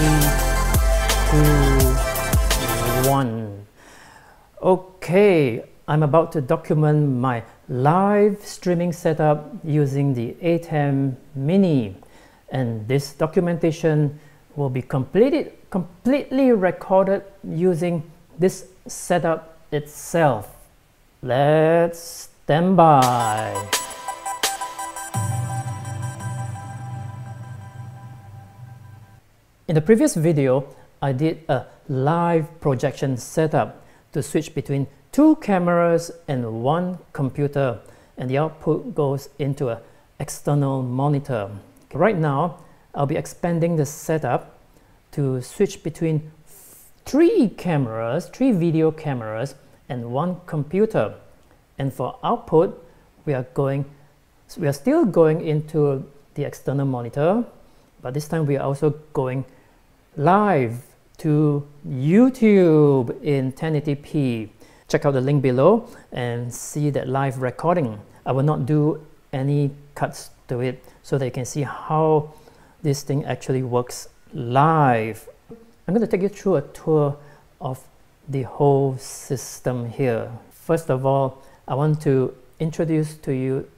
three, two, one. Okay, I'm about to document my live streaming setup using the ATEM Mini and this documentation will be completed, completely recorded using this setup itself. Let's stand by. In the previous video, I did a live projection setup to switch between two cameras and one computer and the output goes into an external monitor. Right now, I'll be expanding the setup to switch between three cameras, three video cameras and one computer. And for output, we are going, we are still going into the external monitor, but this time we are also going live to YouTube in 1080p. Check out the link below and see that live recording. I will not do any cuts to it so that you can see how this thing actually works live. I'm going to take you through a tour of the whole system here. First of all, I want to introduce to you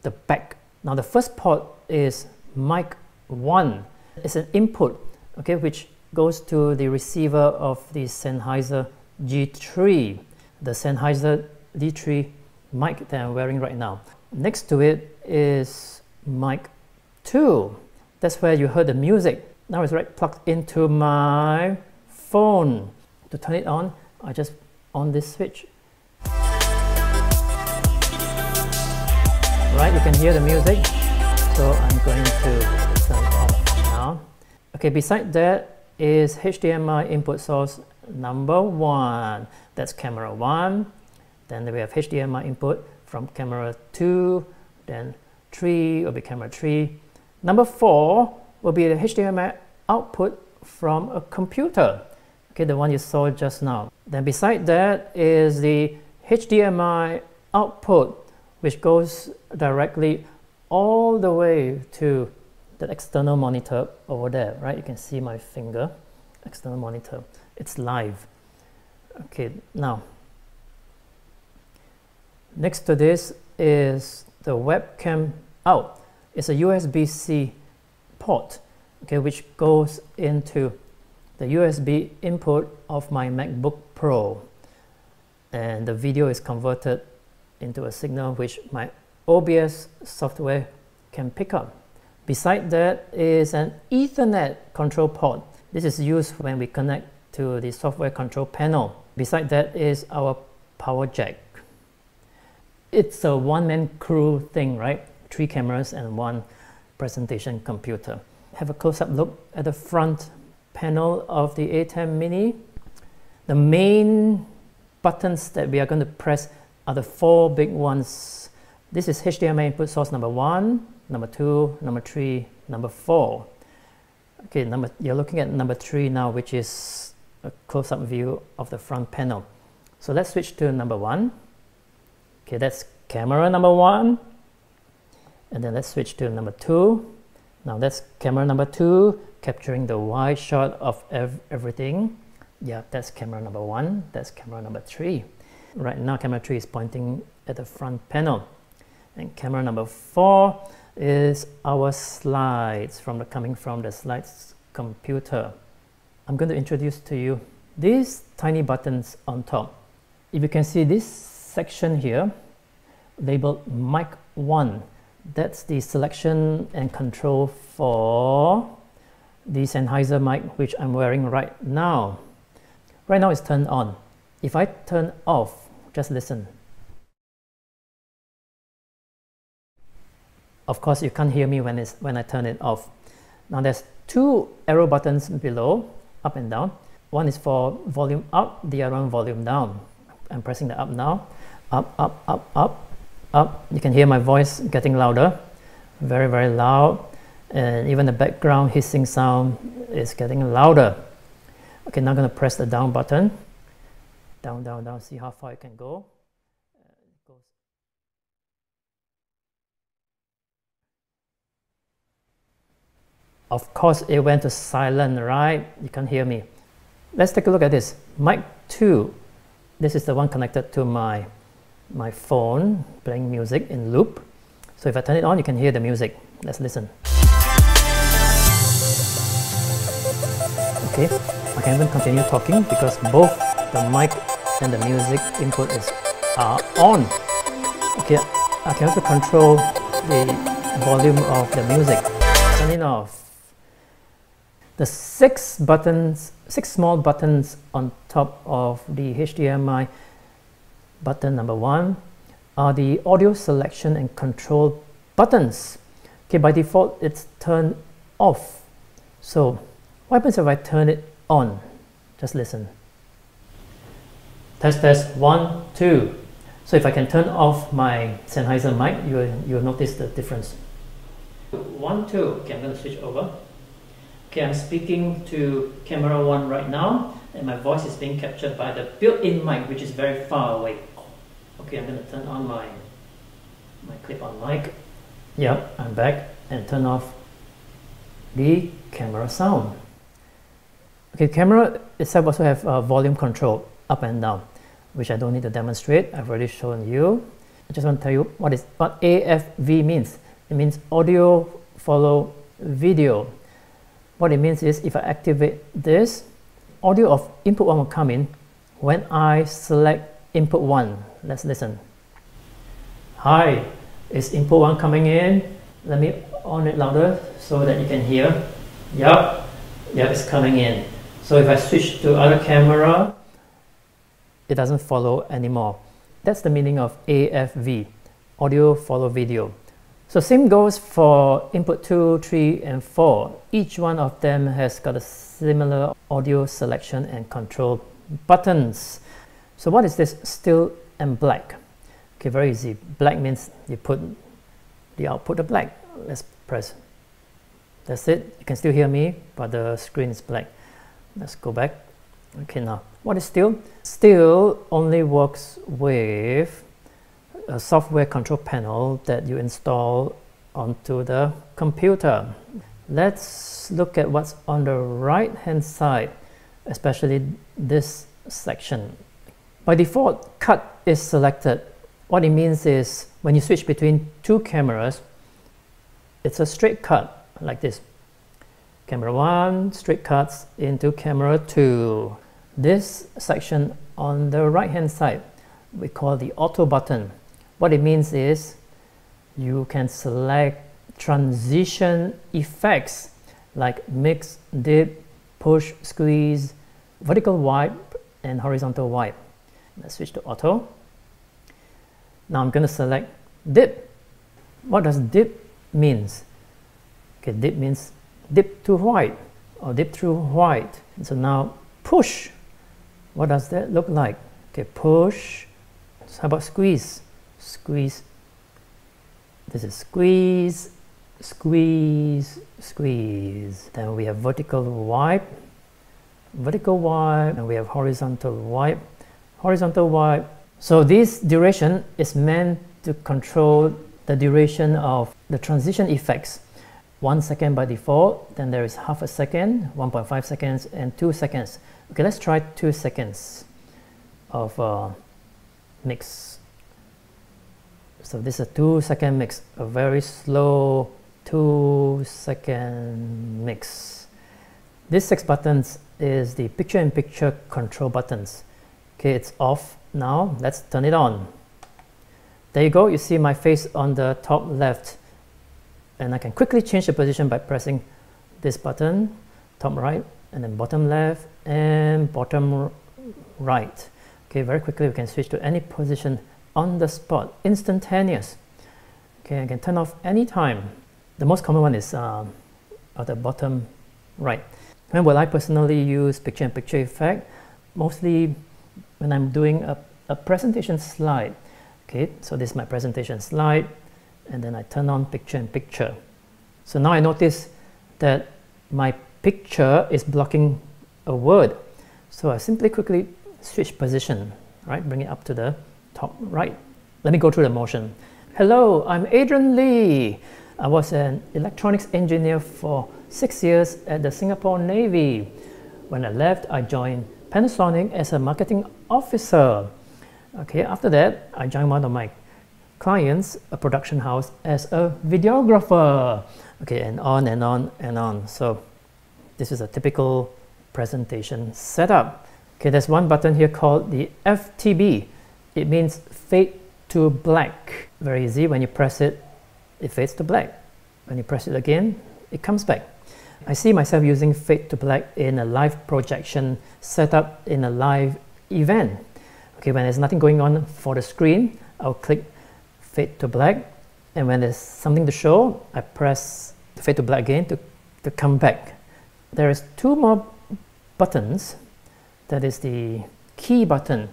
the back. Now the first port is mic 1. It's an input okay, which goes to the receiver of the Sennheiser G3, the Sennheiser G3 mic that I'm wearing right now. Next to it is mic 2. That's where you heard the music. Now it's right plugged into my phone. To turn it on, I just on this switch. Right, you can hear the music. So I'm Okay, beside that is HDMI input source number one. That's camera one. Then we have HDMI input from camera two, then three will be camera three. Number four will be the HDMI output from a computer. Okay, the one you saw just now. Then beside that is the HDMI output, which goes directly all the way to external monitor over there, right? You can see my finger, external monitor. It's live. Okay, now, next to this is the webcam out. It's a USB-C port, okay, which goes into the USB input of my MacBook Pro. And the video is converted into a signal which my OBS software can pick up. Beside that is an Ethernet control port. This is used when we connect to the software control panel. Beside that is our power jack. It's a one-man crew thing, right? Three cameras and one presentation computer. Have a close-up look at the front panel of the ATEM Mini. The main buttons that we are going to press are the four big ones. This is HDMI input source number one, number two, number three, number four. Okay, number, you're looking at number three now, which is a close-up view of the front panel. So let's switch to number one. Okay, that's camera number one. And then let's switch to number two. Now that's camera number two, capturing the wide shot of ev everything. Yeah, that's camera number one. That's camera number three. Right now, camera three is pointing at the front panel. And camera number four is our slides from the coming from the slides computer. I'm going to introduce to you these tiny buttons on top. If you can see this section here labeled mic 1 that's the selection and control for the Sennheiser mic which I'm wearing right now. Right now it's turned on. If I turn off, just listen. Of course, you can't hear me when, it's, when I turn it off. Now there's two arrow buttons below, up and down. One is for volume up, the other one volume down. I'm pressing the up now. Up, up, up, up, up. You can hear my voice getting louder. Very, very loud. And even the background hissing sound is getting louder. Okay, now I'm going to press the down button. Down, down, down, see how far it can go. Of course, it went to silent, right? You can't hear me. Let's take a look at this. Mic 2. This is the one connected to my, my phone, playing music in loop. So if I turn it on, you can hear the music. Let's listen. Okay, I can even continue talking because both the mic and the music input is are on. Okay, I can also control the volume of the music. Turn it off. The six buttons, six small buttons on top of the HDMI button number one are the audio selection and control buttons. Okay, by default it's turned off. So what happens if I turn it on? Just listen. Test test one, two. So if I can turn off my Sennheiser mic, you will, you will notice the difference. One, two. Okay, I'm to switch over. Okay, I'm speaking to camera one right now, and my voice is being captured by the built-in mic, which is very far away. Okay, I'm to turn on my, my clip-on mic. Yep, I'm back, and turn off the camera sound. Okay, camera itself also have uh, volume control up and down, which I don't need to demonstrate. I've already shown you. I just want to tell you what is what AFV means. It means audio follow video. What it means is if I activate this, audio of input 1 will come in when I select input 1. Let's listen. Hi, is input 1 coming in? Let me on it louder so that you can hear. Yep, yep, it's coming in. So if I switch to other camera, it doesn't follow anymore. That's the meaning of AFV, audio follow video. So same goes for input 2, 3, and 4. Each one of them has got a similar audio selection and control buttons. So what is this still and black? Okay, very easy. Black means you put the output of black. Let's press. That's it. You can still hear me, but the screen is black. Let's go back. Okay, now what is still? Still only works with a software control panel that you install onto the computer. Let's look at what's on the right hand side, especially this section. By default, cut is selected. What it means is when you switch between two cameras, it's a straight cut like this. Camera 1, straight cuts into camera 2. This section on the right hand side, we call the auto button. What it means is you can select transition effects like mix, dip, push, squeeze, vertical wipe, and horizontal wipe. Let's switch to auto. Now I'm going to select dip. What does dip means? Okay, dip means dip to white or dip through white. And so now push. What does that look like? Okay, push. So how about squeeze? Squeeze. This is squeeze, squeeze, squeeze. Then we have vertical wipe, vertical wipe, and we have horizontal wipe, horizontal wipe. So this duration is meant to control the duration of the transition effects. One second by default, then there is half a second, 1.5 seconds, and two seconds. Okay, let's try two seconds of uh, mix. So this is a two second mix, a very slow two second mix. These six buttons is the picture in picture control buttons. Okay, it's off now. Let's turn it on. There you go. You see my face on the top left. And I can quickly change the position by pressing this button, top right, and then bottom left, and bottom right. Okay, very quickly we can switch to any position on the spot, instantaneous. Okay, I can turn off anytime. The most common one is um, at the bottom right. When will I personally use picture-in-picture -picture effect? Mostly when I'm doing a, a presentation slide. Okay, so this is my presentation slide, and then I turn on picture-in-picture. -picture. So now I notice that my picture is blocking a word. So I simply quickly switch position, right? Bring it up to the top right. Let me go through the motion. Hello, I'm Adrian Lee. I was an electronics engineer for six years at the Singapore Navy. When I left, I joined Panasonic as a marketing officer. Okay, after that, I joined one of my clients, a production house, as a videographer. Okay, and on and on and on. So this is a typical presentation setup. Okay, there's one button here called the FTB. It means fade to black. Very easy. When you press it, it fades to black. When you press it again, it comes back. I see myself using fade to black in a live projection setup in a live event. Okay, when there's nothing going on for the screen, I'll click fade to black. And when there's something to show, I press fade to black again to, to come back. There is two more buttons. That is the key button.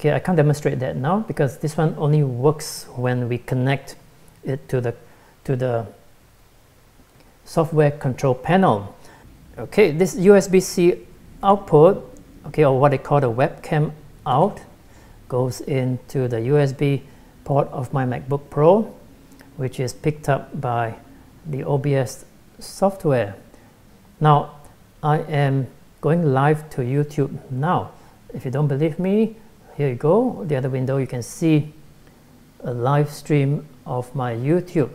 Okay, I can't demonstrate that now because this one only works when we connect it to the to the software control panel. Okay, this USB-C output, okay, or what they call the webcam out, goes into the USB port of my MacBook Pro, which is picked up by the OBS software. Now, I am going live to YouTube now. If you don't believe me, here you go. The other window, you can see a live stream of my YouTube.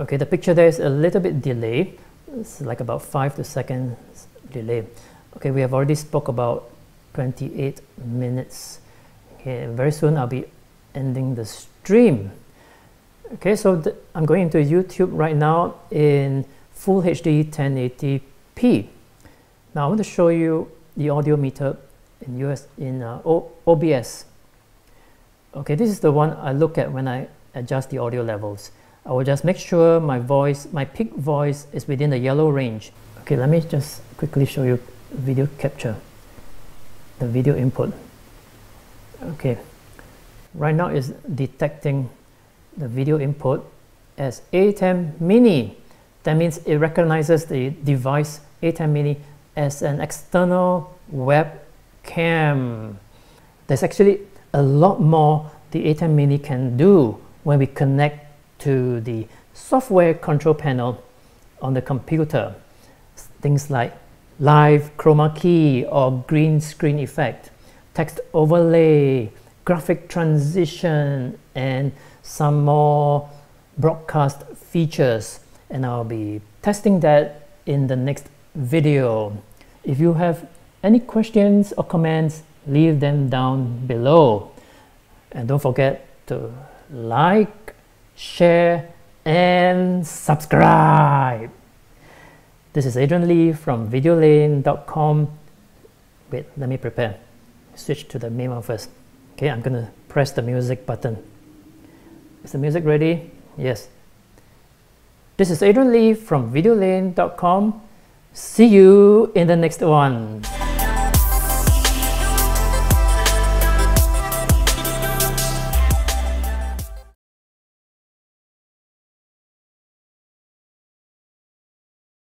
Okay, the picture there is a little bit delayed. It's like about five to seconds delay. Okay, we have already spoke about 28 minutes. Okay, very soon I'll be ending the stream. Okay, so I'm going into YouTube right now in Full HD 1080p. Now I want to show you the audio meter in US in uh, OBS. Okay, this is the one I look at when I adjust the audio levels. I will just make sure my voice, my peak voice is within the yellow range. Okay, let me just quickly show you video capture, the video input. Okay, right now is detecting the video input as ATEM Mini. That means it recognizes the device ATEM Mini as an external webcam. There's actually a lot more the ATEM Mini can do when we connect to the software control panel on the computer. Things like live chroma key or green screen effect, text overlay, graphic transition, and some more broadcast features. And I'll be testing that in the next video. If you have any questions or comments, leave them down below. And don't forget to like, share, and subscribe. This is Adrian Lee from videolane.com. Wait, let me prepare. Switch to the main one first. Okay, I'm to press the music button. Is the music ready? Yes. This is Adrian Lee from videolane.com. See you in the next one.